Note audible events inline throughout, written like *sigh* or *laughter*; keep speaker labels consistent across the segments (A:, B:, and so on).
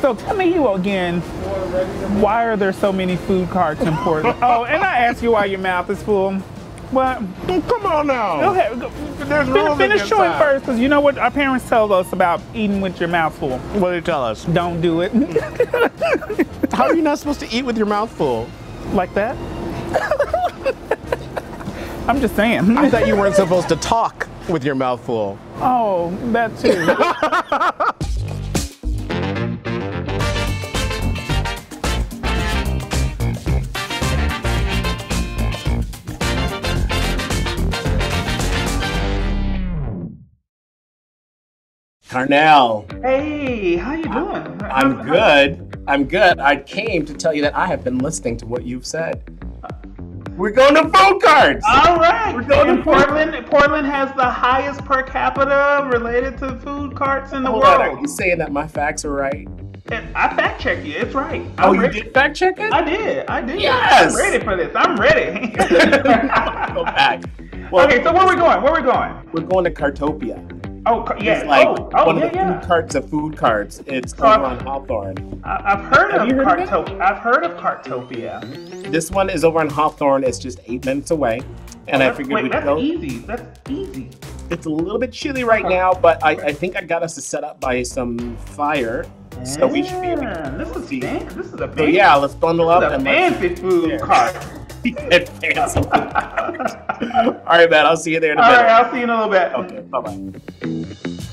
A: So tell me you again, why are there so many food carts in Portland? *laughs* oh, and I ask you why your mouth is full. What?
B: Come on now.
A: Go ahead.
B: There's
A: fin- finish chewing first, because you know what our parents tell us about eating with your mouth full.
B: What do they tell us?
A: Don't do it *laughs*
B: How are you not supposed to eat with your mouth full?
A: like that. *laughs* I'm just saying.
B: I thought you weren't supposed to talk with your mouth full.
A: Oh, that too.
C: Karnell,
A: hey, how you doing?
C: I'm good. I'm good. I came to tell you that I have been listening to what you've said. We're going to food cards.
A: All right.
C: We're going
A: and
C: to-
A: Portland. Portland has the highest per capita related to food carts in the
C: Hold on, are
A: world.
C: you saying that my facts are right?
A: And I fact check you. It's right.
C: Oh,
A: I'm
C: you
A: ready.
C: did fact check it?
A: I did. I did.
C: Yes!
A: I'm ready for this. I'm ready. *laughs*
C: Go back. *laughs* Well,
A: okay, so where are we going? Where are we going?
C: we're going to Cartopia.
A: Oh, yeah.
C: It's like
A: oh, oh,
C: one
A: yeah,
C: of the
A: yeah.
C: food carts of food carts. It's over
A: I've-
C: on Hawthorne.
A: I've heard
C: Have
A: of
C: heard of?
A: Cartopia. I've heard of Cartopia.
C: This one is over on Hawthorne. It's just eight minutes away. And oh,
A: I
C: figured
A: wait,
C: we'd
A: that's
C: go.
A: easy. That's easy.
C: It's a little bit chilly right now, but I, I think I got us to set up by some fire. So we should be able to
A: Yeah, This is fancy. This is a
C: So yeah, let's bundle up
A: this is a
C: and let's
A: food
C: Yeah.
A: cart.
C: Get fancy. All right, man. I'll see you there in a
A: All
C: minute.
A: right, I'll see you in a little bit.
C: Okay, bye bye.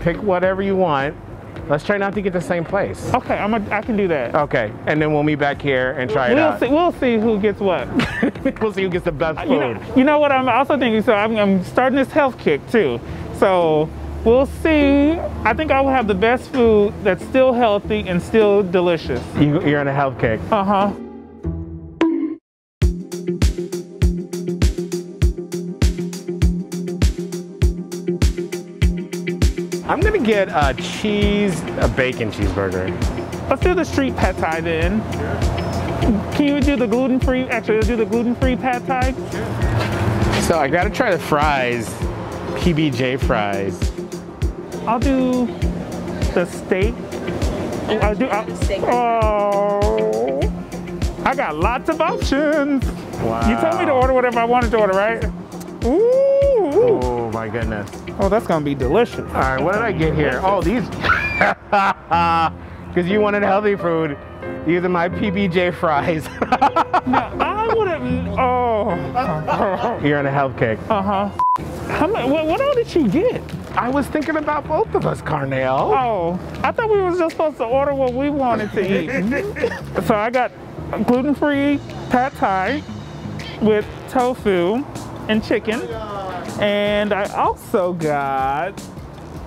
B: Pick whatever you want. Let's try not to get the same place.
A: Okay, I'm a, I can do that.
B: Okay, and then we'll meet back here and try it
A: We'll
B: out.
A: see. We'll see who gets what. *laughs*
B: we'll see who gets the best food.
A: You know, you know what I'm also thinking. So I'm, I'm starting this health kick too. So we'll see. I think I will have the best food that's still healthy and still delicious.
B: You, you're on a health kick.
A: Uh huh.
B: I'm gonna get a cheese, a bacon cheeseburger.
A: Let's do the street pad thai then. Can you do the gluten free? Actually, let's do the gluten free pad thai.
B: So I gotta try the fries, PBJ fries.
A: I'll do the steak. I'll do. I'll, oh, I got lots of options.
B: Wow.
A: You told me to order whatever I wanted to order, right? Ooh.
B: Oh my goodness.
A: Oh, that's gonna be delicious.
B: All right, what did I get here? Oh, these. *laughs* Because you wanted healthy food. These are my PBJ fries. *laughs*
A: No, I would have. Oh.
B: You're on a health kick.
A: Uh huh. How much? What, what all did she get?
B: I was thinking about both of us, Karnell.
A: Oh, I thought we were just supposed to order what we wanted to eat. *laughs* so I got gluten-free pad thai with tofu and chicken, and I also got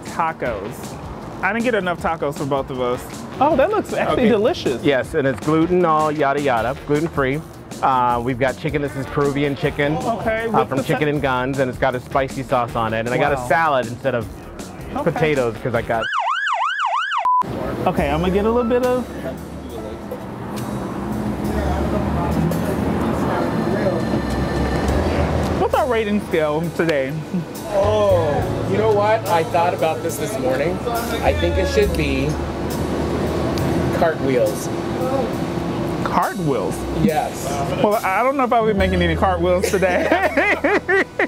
A: tacos. I didn't get enough tacos for both of us. Oh, that looks actually
B: Okay.
A: delicious.
B: Yes, and it's gluten, all yada yada, gluten free. Uh, we've got chicken. This is Peruvian chicken
A: Okay,
B: uh, from Chicken and Guns, and it's got a spicy sauce on it. And I got a salad instead of
A: Okay.
B: potatoes because I got.
A: Okay, I'm gonna get a little bit of. What's our rating scale today?
C: Oh, you know what? I thought about this this morning. I think it should be cartwheels.
A: Cartwheels.
C: Yes.
A: Well, I don't know if I'll be making any cartwheels today. *laughs*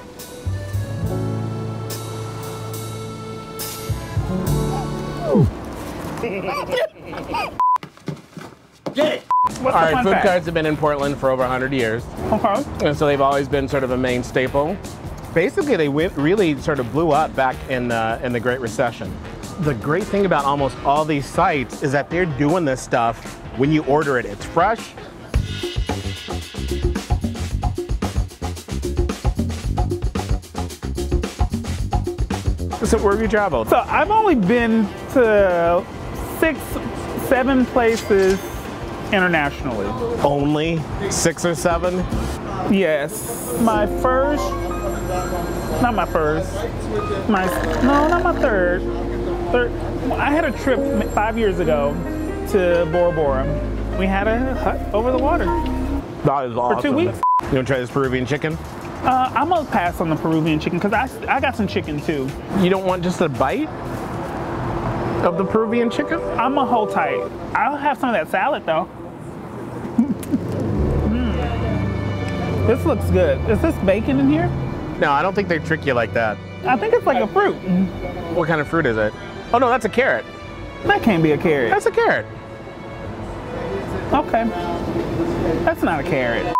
A: What's
B: All
A: the
B: food
A: fact?
B: carts have been in Portland for over 100 years,
A: Okay.
B: and so they've always been sort of a main staple. Basically, they went, really sort of blew up back in uh, in the Great Recession. The great thing about almost all these sites is that they're doing this stuff when you order it. It's fresh. So where have you traveled?
A: So I've only been to six, seven places internationally.
B: Only six or seven?
A: Yes. My first, not my first, my, no, not my third. Third, I had a trip five years ago to Bora Bora. We had a hut over the water.
B: That is awesome.
A: For two weeks.
B: You want to try this Peruvian chicken?
A: Uh, I'm gonna pass on the Peruvian chicken because I, I got some chicken too.
B: You don't want just a bite of the Peruvian chicken?
A: I'm gonna hold tight. I'll have some of that salad though. *laughs* Mm. This looks good. Is this bacon in here?
B: No, I don't think they trick you like that.
A: I think it's like a fruit.
B: What kind of fruit is it? Oh no, that's a carrot.
A: That can't be a carrot.
B: That's a carrot.
A: Okay. That's not a carrot.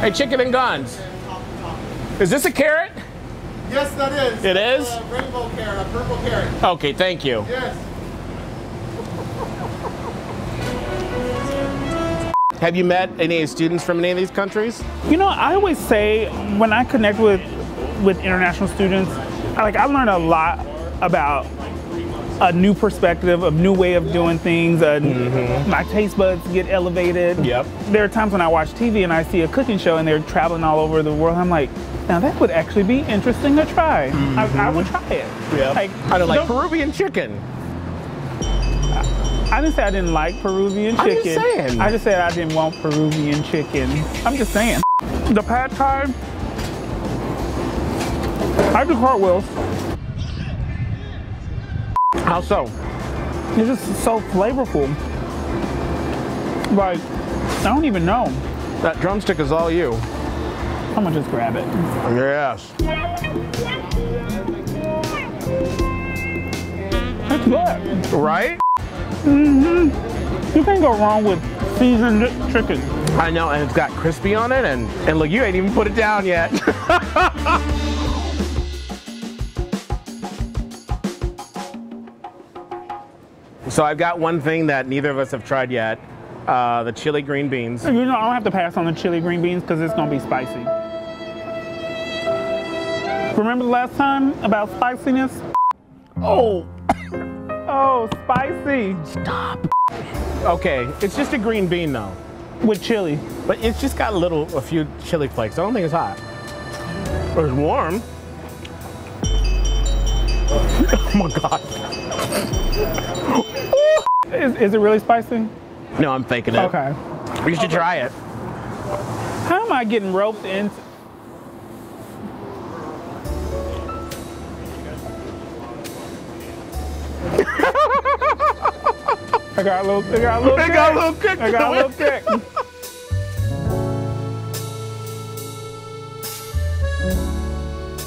B: Hey, chicken and guns. Is this a carrot?
D: Yes, that is.
B: It is?
D: A rainbow carrot, a purple carrot.
B: Okay, thank you.
D: Yes.
B: Have you met any students from any of these countries?
A: You know, I always say when I connect with with international students, I, like I learn a lot about a new perspective, a new way of doing things. Uh, My taste buds get elevated.
B: Yep.
A: There are times when I watch TV and I see a cooking show and they're traveling all over the world. I'm like, now that would actually be interesting to try. I, I would try it. Yeah. Like,
B: I don't like Peruvian chicken.
A: I didn't say I didn't like Peruvian chicken.
B: I'm just
A: chicken.
B: saying.
A: I just said I didn't want Peruvian chicken. I'm just saying. The pad thai. I do cartwheels.
B: How so?
A: It's just so flavorful. Like, I don't even know.
B: That drumstick is all you.
A: I'm gonna just grab it.
B: Yes.
A: It's good.
B: Right? Mm-hmm.
A: You can't go wrong with seasoned chicken.
B: I know, and it's got crispy on it, and, and look, you ain't even put it down yet. *laughs* so I've got one thing that neither of us have tried yet. Uh, the chili green beans.
A: You know, I don't have to pass on the chili green beans because it's gonna be spicy. Remember the last time about spiciness?
B: Oh, *coughs*
A: Oh, spicy Stop.
B: okay. It's just a green bean though,
A: with chili.
B: but it's just got a little, a few chili flakes. I don't think it's hot. But it's warm. *coughs* oh my god.
A: Is, is it really spicy?
B: No, I'm faking it.
A: Okay.
B: You should try it.
A: How am I getting roped into? *laughs* I got a little. I got a little.
B: It
A: kick.
B: got a little kick
A: I got a little kick.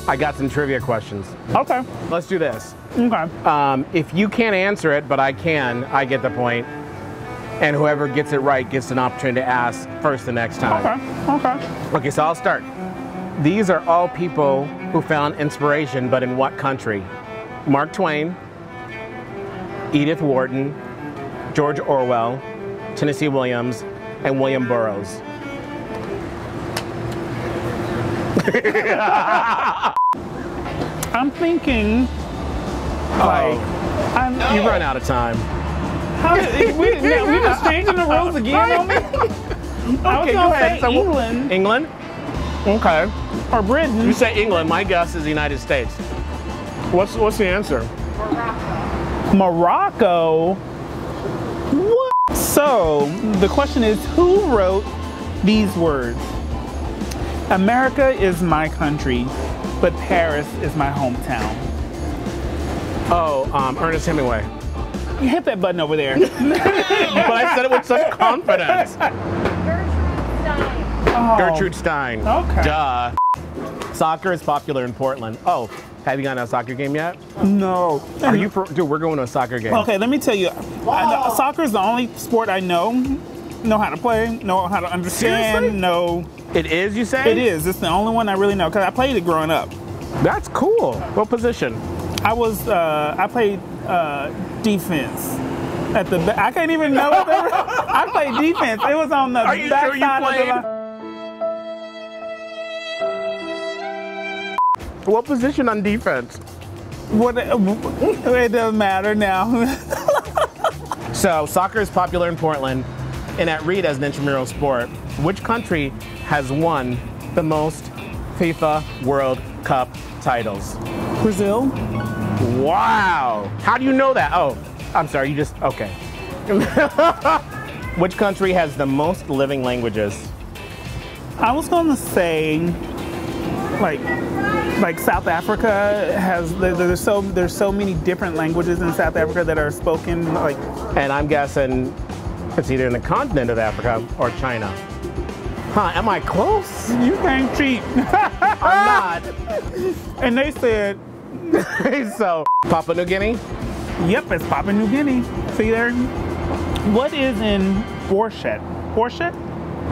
B: I got some trivia questions.
A: Okay.
B: Let's do this.
A: Okay.
B: Um, if you can't answer it, but I can, I get the point. And whoever gets it right gets an opportunity to ask first the next time.
A: Okay. Okay.
B: Okay, so I'll start. These are all people who found inspiration, but in what country? Mark Twain, Edith Wharton, George Orwell, Tennessee Williams, and William Burroughs. *laughs*
A: I'm thinking. Like, I'm.
B: You run out of time.
A: How did, we, now, we just *laughs* changing the rules again on me. *laughs* I was
B: Okay, go
A: gonna
B: ahead.
A: say
B: So-
A: England
B: England? Okay.
A: or Britain.
B: You say England. My guess is the United States. What's what's the answer?
A: Morocco. Morocco. What? So the question is, who wrote these words? America is my country, but Paris is my hometown.
B: Oh, um, Ernest Hemingway.
A: You hit that button over there. *laughs*
B: but I said it with such confidence.
A: Oh,
B: Gertrude Stein.
A: Okay.
B: Duh. Soccer is popular in Portland. Oh, have you gone to a soccer game yet?
A: No.
B: Are you, pro- dude? We're going to a soccer game.
A: Okay, let me tell you. I know, soccer is the only sport I know, know how to play, know how to understand,
B: Seriously?
A: know.
B: It is, you say?
A: It is. It's the only one I really know because I played it growing up.
B: That's cool. What position?
A: I was uh, I played uh, defense at the. ba- I can't even know. What they were, *laughs* I played defense. It was on the
B: Are you
A: back
B: sure you
A: side of the
B: played?
A: line.
B: What position on defense?
A: What? It doesn't matter now. *laughs*
B: So, soccer is popular in Portland, and at Reed as an intramural sport. Which country has won the most FIFA World Cup titles?
A: Brazil.
B: Wow. How do you know that? Oh, I'm sorry. You just okay. *laughs* Which country has the most living languages?
A: I was gonna say, like, like South Africa has. There's so there's so many different languages in South Africa that are spoken. Like,
B: And I'm guessing it's either in the continent of Africa or China. Huh, am I close?
A: you can't cheat. *laughs*
B: I'm not.
A: and they said, *laughs*
B: so, Papua New Guinea?
A: "Yep, it's Papua New Guinea." See there. What is in Borscht? Borscht?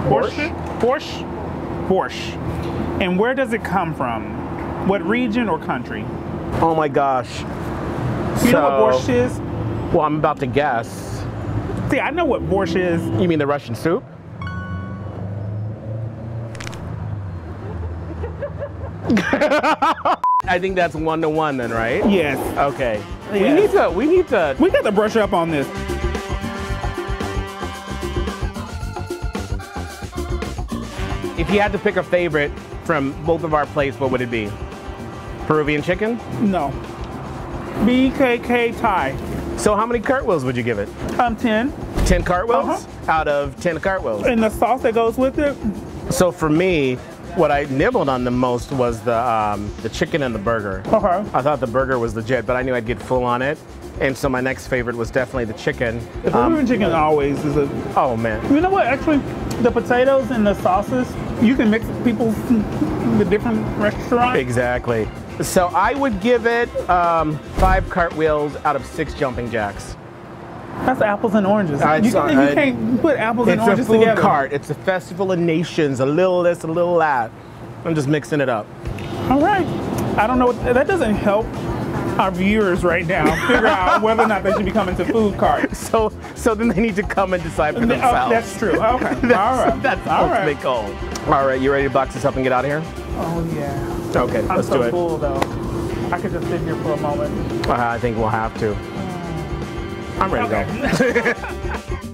A: Borscht? Borscht? Borscht. And where does it come from? What region or country?
B: Oh my gosh.
A: You know what
B: So-
A: borscht is?
B: Well, I'm about to guess.
A: See, I know what borscht is.
B: You mean the Russian soup? I think that's one to one then, right?
A: Yes.
B: Okay. We need to we need to
A: We got to brush up on this.
B: if you had to pick a favorite from both of our plates, what would it be? Peruvian chicken?
A: No. BKK Thai.
B: So how many cartwheels would you give it?
A: Um, 10.
B: 10 cartwheels
A: Uh-huh.
B: out of 10 cartwheels.
A: And the sauce that goes with it?
B: So for me, what I nibbled on the most was the um, the chicken and the burger.
A: Okay.
B: I thought the burger was legit, but I knew I'd get full on it. And so my next favorite was definitely the chicken.
A: The
B: Um,
A: Peruvian chicken always is a.
B: oh man.
A: You know what? Actually, the potatoes and the sauces, you can mix people the different restaurants.
B: Exactly. So I would give it um, five cartwheels out of six jumping jacks.
A: That's apples and oranges.
B: Uh,
A: you, you can't put apples and oranges together.
B: It's a food cart. It's a festival of nations. A little this, a little that. I'm just mixing it up.
A: All right. I don't know. What, that doesn't help our viewers right now *laughs* figure out whether or not they should be coming to food carts. *laughs*
B: So, so then they need to come and decide for
A: Oh,
B: themselves.
A: that's true. *laughs* Okay.
B: That's,
A: All right.
B: that's
A: All
B: ultimate
A: right.
B: goal. All right, you ready to box this up and get out of here?
A: Oh yeah.
B: Okay,
A: I'm
B: let's
A: so
B: do it.
A: full though. I could just sit here for a moment.
B: Uh, I think we'll have to. I'm ready to go. *laughs*